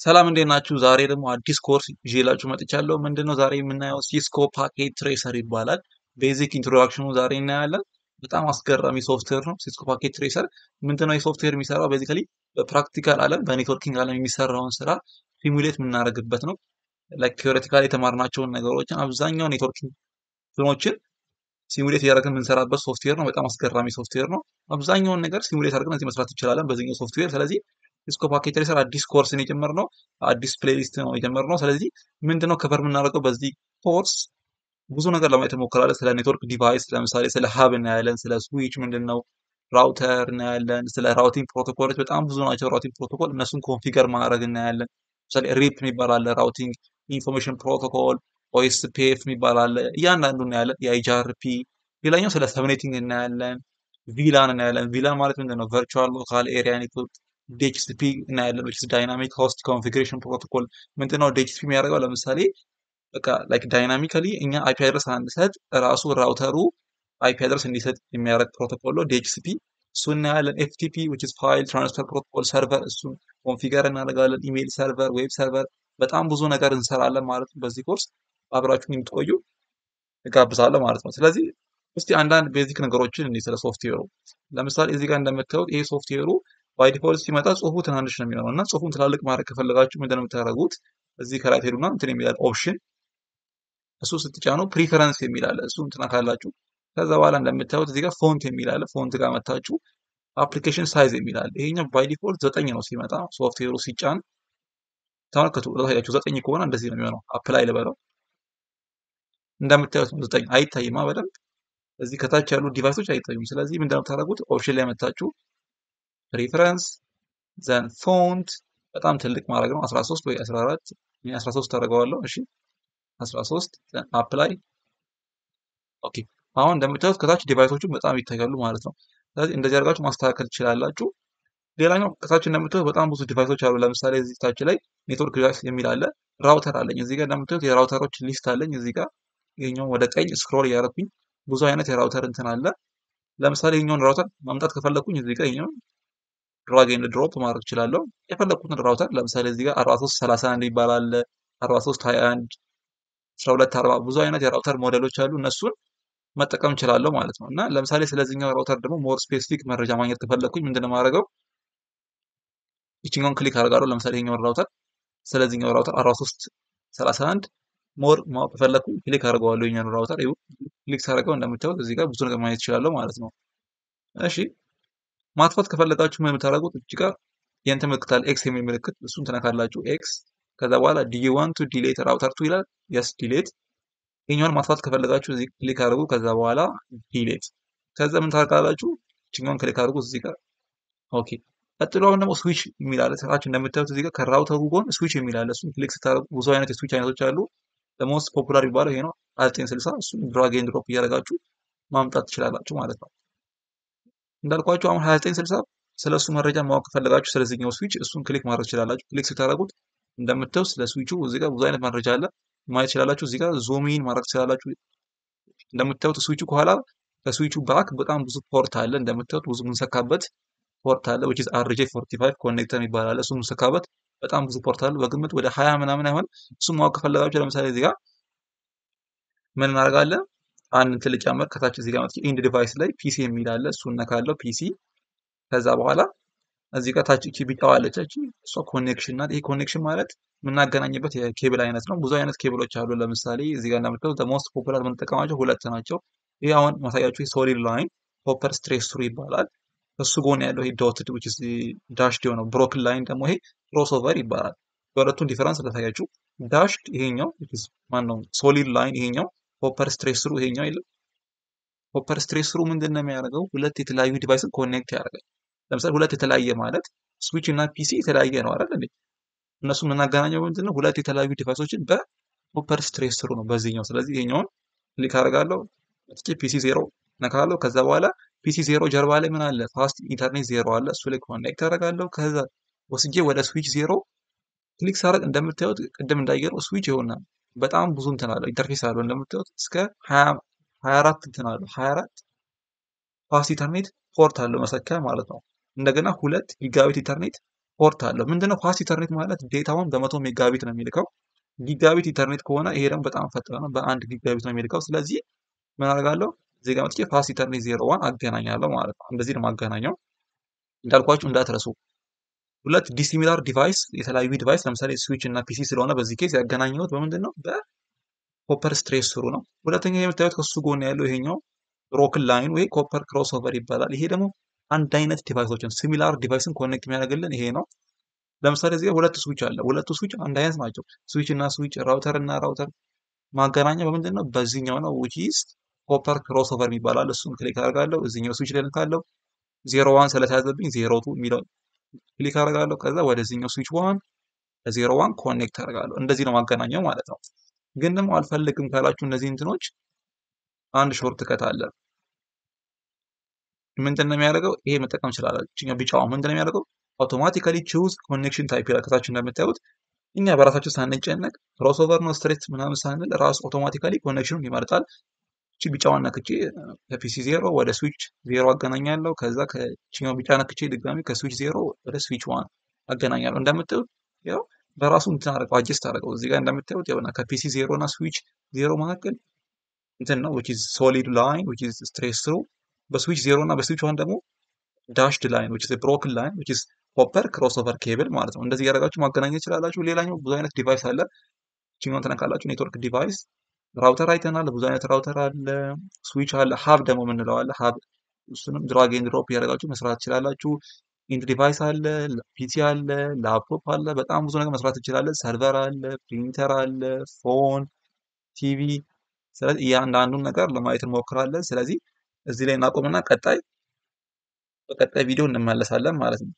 ሰላም እንዴት ናችሁ? ዛሬ ደግሞ አዲስ ኮርስ ይዤላችሁ መጥቻለሁ። ምንድነው ዛሬ የምናየው Cisco Packet Tracer ይባላል። basic introduction ኑ ዛሬ እናያለን። በጣም አስገራሚ ሶፍትዌር ነው Cisco Packet Tracer። ምንድነው የሶፍትዌር የሚሰራው? basically በ practical ዓለም በ networking ዓለም የሚሰራውን ስራ simulate የምናደርግበት ነው። like theoretical የተማርናቸውን ነገሮችን አብዛኛው networking እንትኖችን simulate እያደረግን የምንሰራበት ሶፍትዌር ነው። በጣም አስገራሚ ሶፍትዌር ነው። አብዛኛውን ነገር simulate አድርገን እዚህ መስራት እንችላለን በዚህኛው ሶፍትዌር። ስለዚህ Cisco Packet Tracer አዲስ ኮርስን የጀመርነው አዲስ playlist ነው የጀመርነው። ስለዚህ ምንድነው cover የምናደርገው በዚህ ኮርስ ብዙ ነገር ለማየት እንሞክራለን። ስለ network device ለምሳሌ ስለ hub እናያለን፣ ስለ ስዊች ምንድን ነው፣ router እናያለን፣ ስለ routing protocol ኦች በጣም ብዙ ናቸው። routing protocol እነሱን configure ማድረግ እናያለን። ለምሳሌ RIP የሚባል አለ፣ routing information protocol፣ OSPF የሚባል አለ። እያንዳንዱ እናያለን። EIGRP ሌላኛው ስለ subnetting እናያለን። VLAN እናያለን። VLAN ማለት ምንድን ነው? virtual local area network DHCP እናያለን። dynamic host configuration protocol ምንድነው DHCP የሚያደርገው? ለምሳሌ በቃ like dynamically እኛ IP address አንሰጥ ራሱ router ኡ IP address እንዲሰጥ የሚያደርግ ፕሮቶኮል ነው DHCP። እሱ እናያለን። FTP which is file transfer protocol server፣ እሱን configure እናደርጋለን። email server፣ web server፣ በጣም ብዙ ነገር እንሰራለን ማለት ነው። በዚህ ኮርስ አብራችሁን የምትቆዩ እጋብዛለሁ ማለት ነው። ስለዚህ እስቲ አንዳንድ basic ነገሮችን እንዲህ ስለ ሶፍትዌሩ ለምሳሌ እዚህ ጋር እንደምታዩት ይሄ ሶፍትዌሩ by default ሲመጣ ጽሁፉ ትናንሽ ነው የሚሆነው እና ጽሁፉን ትላልቅ ማድረግ ከፈለጋችሁ ምንድን ነው የምታደርጉት? እዚህ ከላይ ትሄዱና እንትን የሚላል option እሱ ስትጫኑ preference የሚላለ እሱ እንትና ከዛ በኋላ እንደምታዩት እዚህ ጋር font የሚላለ font ጋር መታችሁ application size የሚላለ ይሄኛው by ዘጠኝ ነው ሲመጣ ሶፍትዌሩ ሲጫን ተመልከቱ። ለታያችሁ ዘጠኝ ከሆነ እንደዚህ ነው የሚሆነው። apply ልበለው እንደምታዩት ነው ዘጠኝ አይታይማ በደንብ እዚህ ከታች ያሉ device ኦች አይታዩም። ስለዚህ ምንድነው የምታደርጉት? option ላይ መታችሁ preference then font በጣም ትልቅ ማድረግ ነው 13 ወይ 14 እኔ 13 አደርገዋለሁ። እሺ 13 then apply okay። አሁን እንደምታዩት ከታች device ኦቹ በጣም ይታያሉ ማለት ነው። ስለዚህ እንደዚህ አድርጋችሁ ማስተካከል ትችላላችሁ። ሌላኛው ከታች እንደምታዩት በጣም ብዙ device ኦች አሉ። ለምሳሌ እዚህ ታች ላይ network device የሚል አለ። router አለኝ እዚህ ጋር እንደምታዩት የ router ኦች list አለኝ እዚህ ጋር ይሄኛው ወደ ቀኝ scroll እያደረኩኝ ብዙ አይነት የ router እንትን አለ። ለምሳሌ ይሄኛውን router ማምጣት ከፈለኩኝ እዚህ ጋር ይሄኛውን drag and drop ማድረግ እችላለሁ። የፈለኩትን router ለምሳሌ እዚህ ጋር 43 31 ይባላል 43 21 12 40 ብዙ አይነት የ router ሞዴሎች አሉ። እነሱን መጠቀም እችላለሁ ማለት ነው። እና ለምሳሌ ስለዚህኛው router ደግሞ more specific መረጃ ማግኘት ከፈለኩኝ ምንድነው የማደርገው? ይችኛውን click አደርጋለሁ። ለምሳሌ ይሄኛውን router ስለዚህኛው router 43 31 more ማወቅ ከፈለኩኝ click አድርገዋለሁ። የኛን router click ሳደርገው እንደምታዩት እዚህ ጋር ብዙ ነገር ማየት እችላለሁ ማለት ነው። እሺ ማጥፋት ከፈለጋችሁ ምን የምታደርጉት እዚህ ጋር የእንትን ምልክት አለ X የሚል ምልክት እሱን ትነካላችሁ። X ከዛ በኋላ do you want to delete router two ይላል። yes delete። ይሄኛውን ማጥፋት ከፈለጋችሁ እዚህ click አድርጉ። ከዛ በኋላ delete። ከዛ ምን ታደርጋላችሁ? ይችኛውን click አድርጉ እዚህ ጋር okay። ቀጥሎ አሁን ደግሞ ስዊች የሚል አለ። ታች እንደምታዩት እዚህ ጋር ከ router ኡ ጎን ስዊች የሚል እሱን click ስታደርጉ ብዙ አይነት የስዊች አይነቶች አሉ። ለ most popular የሚባለው ይሄ ነው 1960 እሱን drag and drop እያደረጋችሁ ማምጣት ትችላላችሁ ማለት ነው። እንዳልኳችሁ አሁን 2960 ስለ እሱ መረጃ ማወቅ ከፈለጋችሁ ስለዚህኛው ስዊች እሱን click ማድረግ ትችላላችሁ። click ስታደርጉት እንደምታዩት ስለ ስዊቹ እዚህ ጋር ብዙ አይነት መረጃ አለ ማየት ትችላላችሁ። እዚህ ጋር zoom in ማድረግ ትችላላችሁ። እንደምታዩት ስዊቹ ከኋላ ከ switch ኡ back በጣም ብዙ port አለ። እንደምታዩት ብዙ የምንሰካበት port አለ which is RJ 45 connector ይባላል። እሱ የምንሰካበት በጣም ብዙ port አለ። በግምት ወደ 20 ምናምን አይሆን። እሱን ማወቅ ከፈለጋችሁ ለምሳሌ እዚህ ጋር ምን እናደርጋለን? አንድ እንትን ልጨምር ከታች እዚህ ጋር መጥቼ end device ላይ PC የሚል አለ። እሱን ነካለው PC። ከዛ በኋላ እዚህ ጋር ታች እቺ ቢጫዋ አለች እሷ connection ናት። ይሄ connection ማለት የምናገናኝበት የኬብል አይነት ነው። ብዙ አይነት ኬብሎች አሉ። ለምሳሌ እዚህ ጋር እንደምታዩት most popular የምንጠቀማቸው ሁለት ናቸው። ይሄ አሁን ማሳያችሁ solid line copper straight through ይባላል። እሱ ጎን ያለው ይሄ dotted is dashed የሆነው broken line ደግሞ ይሄ crossover ይባላል። የሁለቱን difference ለታያችሁ dashed ይሄኛው ማን ነው solid line ይሄኛው copper straight through ይሄኛው የለም። copper straight through ምንድን ነው የሚያደርገው? ሁለት የተለያዩ device ን connect ያደርጋል። ለምሳሌ ሁለት የተለያየ ማለት ስዊች እና PC የተለያየ ነው አይደል እንዴ? እነሱ የምናገናኘው ምንድን ነው? ሁለት የተለያዩ device ኦችን በ copper straight through ነው በዚህኛው። ስለዚህ ይሄኛውን click አደርጋለሁ PC zero ነካለሁ። ከዛ በኋላ PC zero ጀርባ ላይ ምን አለ? fast ethernet zero አለ። እሱ ላይ connect አደርጋለሁ። ከዛ ወስጄ ወደ switch zero click ሳደርግ እንደምታዩት ቅድም እንዳየነው ስዊች ይሆናል። በጣም ብዙ እንትን አለው interface አለው እንደምታዩት እስከ 24 እንትን አለው 24 fast ethernet port አለው መሰኪያ ማለት ነው። እንደገና ሁለት gigabit ethernet port አለው። ምንድነው fast ethernet ማለት data ውን በመቶ megabit ነው የሚልከው። gigabit ethernet ከሆነ ይሄ ደግሞ በጣም ፈጣን ነው፣ በአንድ gigabit ነው የሚልከው። ስለዚህ ምን አደርጋለሁ እዚህ ጋር መጥቼ fast ethernet zero one አገናኛለሁ ማለት ነው። እንደዚህ ነው ማገናኘው። እንዳልኳችሁ እንዳትረሱ። ሁለት dissimilar device የተለያዩ device ለምሳሌ switch እና PC ስለሆነ በዚህ case ያገናኘሁት በምንድን ነው በ copper straight through ነው። ሁለተኛ የምታዩት ከሱ ጎን ያለው ይሄኛው broken line ወይ copper cross over ይባላል። ይሄ ደግሞ አንድ አይነት device ኦችን similar device ን connect የሚያደርግልን ይሄ ነው። ለምሳሌ እዚህ ሁለት ስዊች አለ። ሁለቱ ስዊች አንድ አይነት ናቸው። switch እና switch፣ router እና router ማገናኛ በምንድን ነው? በዚህኛው ነው which is copper cross over ይባላል። እሱን click አደርጋለሁ። እዚህኛው switch ላይ ልካለሁ። zero one ስለተያዘብኝ zero two የሚለው click አደርጋለሁ። ከዛ ወደዚህኛው switch one zero one connect አደርጋለሁ። እንደዚህ ነው ማገናኘው ማለት ነው። ግን ደግሞ አልፈልግም ካላችሁ እነዚህ እንትኖች አንድ short cut አለ። ምንድን ነው የሚያደርገው? ይሄ መጠቀም ይችላላችሁ። ቢጫዋ ምንድን ነው የሚያደርገው? automatically choose connection type ይላል። ከታች እንደምታዩት እኛ በራሳችን ሳንጨነቅ cross over ነው straight ምናምን ሳንል ራሱ automatically connection ኑን ይመርጣል። እቺ ቢጫዋን ነክቼ ከ PC zero ወደ switch zero አገናኛለሁ። ከዛ እችኛው ቢጫ ነክቼ ድጋሚ ከ switch zero ወደ switch one አገናኛለሁ። እንደምታዩት ያው በራሱ እንትን አደረገው adjust አደረገው። እዚህ ጋር እንደምታዩት ያውና ከ PC zero እና switch zero መካከል እንትን ነው which is solid line which is straight through በ switch zero እና በ switch one ደግሞ dashed line which is a broken line which copper cross over cable ማለት ነው። እንደዚህ ያደረጋችሁ ማገናኘት ይችላላችሁ። ሌላኛው ብዙ አይነት device አለ። እችኛውን ትነካላችሁ። network device router አይተናል። ብዙ አይነት router አለ። switch አለ። hub ደግሞ የምንለው አለ። hub እሱንም drag and drop እያደረጋችሁ መስራት ትችላላችሁ። end device አለ፣ PC አለ፣ ላፕቶፕ አለ። በጣም ብዙ ነገር መስራት እንችላለን። server አለ፣ ፕሪንተር አለ፣ ፎን፣ ቲቪ። ስለዚህ እያንዳንዱን ነገር ለማየት እንሞክራለን። ስለዚህ እዚህ ላይ እናቆምና ቀጣይ በቀጣይ ቪዲዮ እንመለሳለን ማለት ነው።